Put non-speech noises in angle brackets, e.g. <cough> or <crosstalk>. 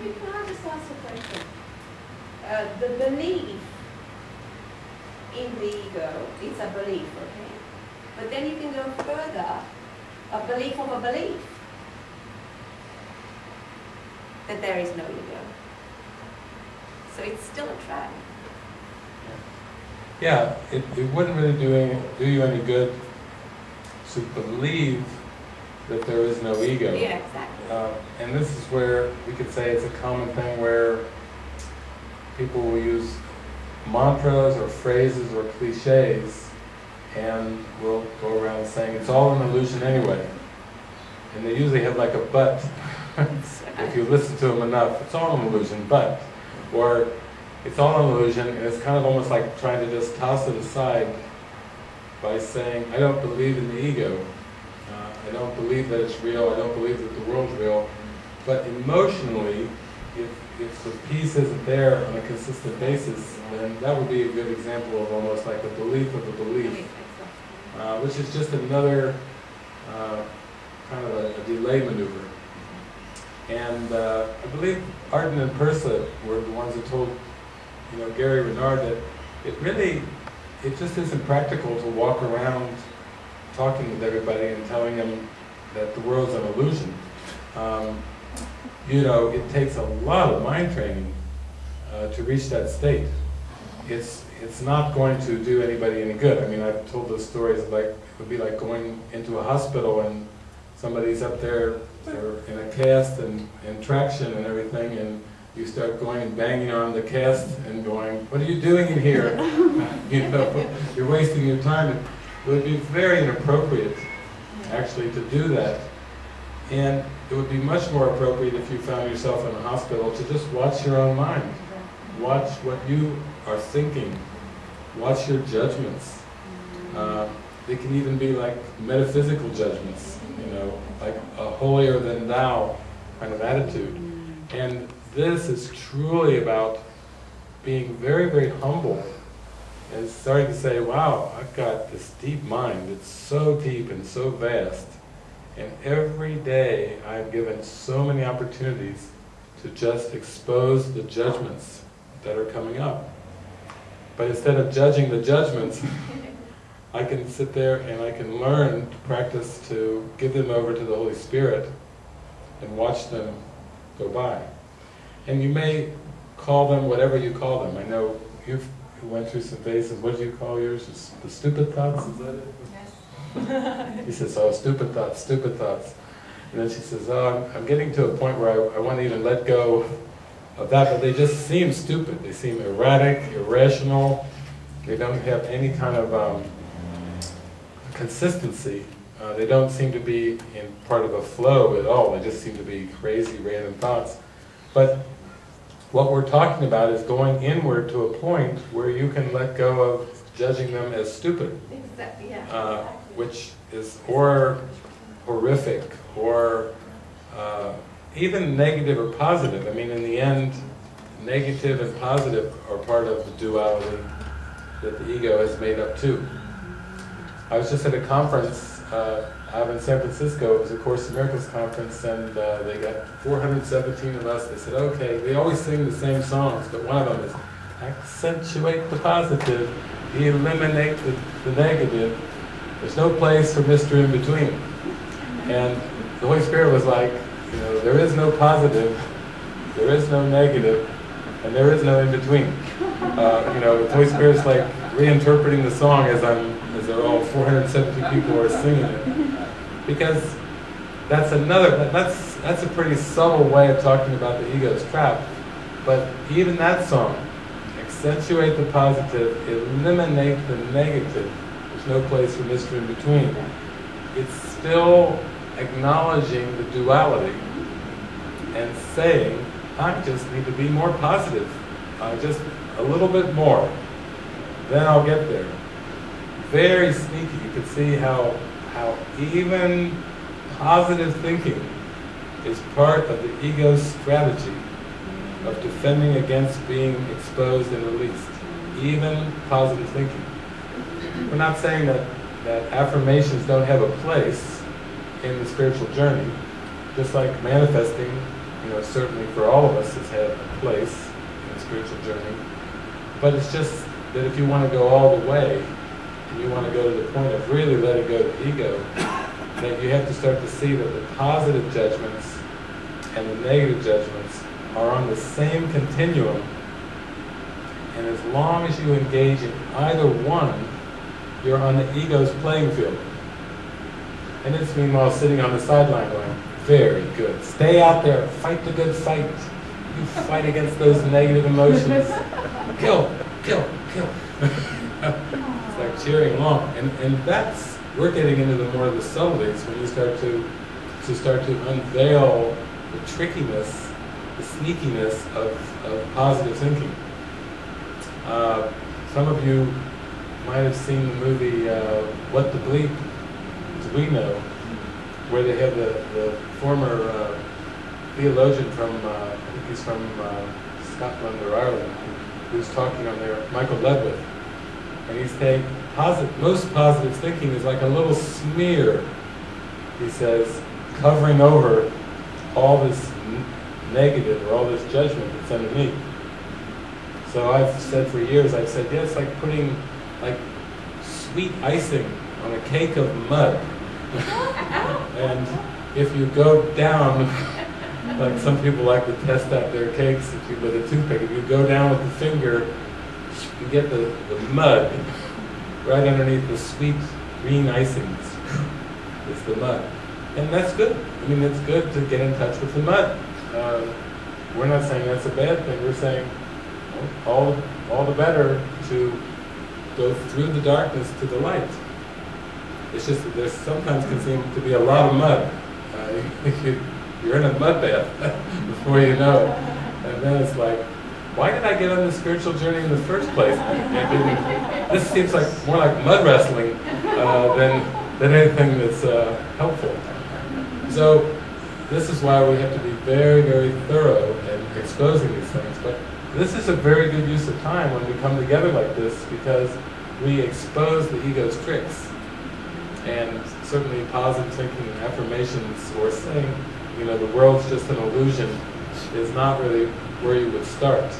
maybe I just ask a question? Uh, the belief in the ego is a belief, okay? But then you can go further, a belief of a belief that there is no ego. So it's still a trap. Yeah, it, it wouldn't really do, any, do you any good to believe that there is no ego. Yeah, exactly. Uh, and this is where we could say it's a common thing where people will use mantras or phrases or cliches and will go around saying it's all an illusion anyway. And they usually have like a but. <laughs> if you listen to them enough, it's all an illusion, but. Or it's all an illusion, and it's kind of almost like trying to just toss it aside by saying, I don't believe in the ego. I don't believe that it's real. I don't believe that the world's real. But emotionally, if, if the peace isn't there on a consistent basis, then that would be a good example of almost like a belief of a belief, uh, which is just another uh, kind of a, a delay maneuver. And uh, I believe Arten and Pursah were the ones who told, you know, Gary Renard that it really, it just isn't practical to walk around talking with everybody and telling them that the world's an illusion. Um, you know, it takes a lot of mind training uh, to reach that state. It's it's not going to do anybody any good. I mean, I've told those stories like it would be like going into a hospital and somebody's up there in a cast and, and traction and everything, and you start going and banging on the cast and going, "What are you doing in here?" <laughs> you know, <laughs> you're wasting your time. It would be very inappropriate, actually, to do that. And it would be much more appropriate if you found yourself in a hospital to just watch your own mind. Watch what you are thinking. Watch your judgments. Uh, they can even be like metaphysical judgments, you know, like a holier than thou kind of attitude. And this is truly about being very, very humble and starting to say, wow, I've got this deep mind. It's so deep and so vast. And every day I'm given so many opportunities to just expose the judgments that are coming up. But instead of judging the judgments, <laughs> I can sit there and I can learn to practice to give them over to the Holy Spirit and watch them go by. And you may call them whatever you call them. I know you've who went through some phases. What do you call yours? The stupid thoughts? Is that it? Yes. he says, oh, stupid thoughts, stupid thoughts. And then she says, oh, I'm, I'm getting to a point where I, I want to even let go of that, but they just seem stupid. They seem erratic, irrational. They don't have any kind of um, consistency. Uh, they don't seem to be in part of a flow at all. They just seem to be crazy, random thoughts. But what we're talking about is going inward to a point where you can let go of judging them as stupid. Exactly, yeah. Uh, which is, or horrific, or uh, even negative or positive. I mean, in the end, negative and positive are part of the duality that the ego has made up too. I was just at a conference uh, out in San Francisco. It was a Course in Miracles conference, and uh, they got 417 of us. They said, okay, we always sing the same songs, but one of them is accentuate the positive, eliminate the, the negative. There's no place for Mr. In Between. And the Holy Spirit was like, you know, there is no positive, there is no negative, and there is no in between. Uh, you know, the Holy Spirit's like reinterpreting the song as I'm, as they're all 470 people are singing it, because that's another. That's that's a pretty subtle way of talking about the ego's trap. But even that song, accentuate the positive, eliminate the negative. There's no place for mystery In Between. It's still acknowledging the duality and saying, I just need to be more positive. Just a little bit more. Then I'll get there. Very sneaky. You can see how, how even positive thinking is part of the ego's strategy of defending against being exposed and released. Even positive thinking. We're not saying that, that affirmations don't have a place in the spiritual journey, just like manifesting, you know, certainly for all of us, has had a place in the spiritual journey. But it's just that if you want to go all the way, and you want to go to the point of really letting go of ego, then you have to start to see that the positive judgments and the negative judgments are on the same continuum. And as long as you engage in either one, you're on the ego's playing field. And it's meanwhile sitting on the sideline going, very good. Stay out there, fight the good fight. You fight against those negative emotions. <laughs> Kill, kill, kill. <laughs> like cheering along. And, and that's, we're getting into the more of the subtleties when you start to, to start to unveil the trickiness, the sneakiness of, of positive thinking. Uh, some of you might have seen the movie uh, What the Bleep Do We Know, where they have the, the former uh, theologian from, uh, I think he's from uh, Scotland or Ireland, who's talking on there, Michael Ledwith. And he's saying, posit- most positive thinking is like a little smear, he says, covering over all this negative or all this judgment that's underneath. So I've said for years, I've said, yeah, it's like putting like sweet icing on a cake of mud. <laughs> and if you go down, <laughs> like some people like to test out their cakes with a toothpick, if you go down with the finger, you get the, the mud right underneath the sweet green icing. It's the mud. And that's good. I mean, it's good to get in touch with the mud. Uh, we're not saying that's a bad thing. We're saying well, all, all the better to go through the darkness to the light. It's just that there sometimes can seem to be a lot of mud. Uh, <laughs> you're in a mud bath <laughs> before you know it. And then it's like, why did I get on this spiritual journey in the first place? This seems like more like mud wrestling uh, than, than anything that's uh, helpful. So this is why we have to be very, very thorough in exposing these things. But this is a very good use of time when we come together like this because we expose the ego's tricks. And certainly positive thinking and affirmations or saying, you know, the world's just an illusion is not really where you would start.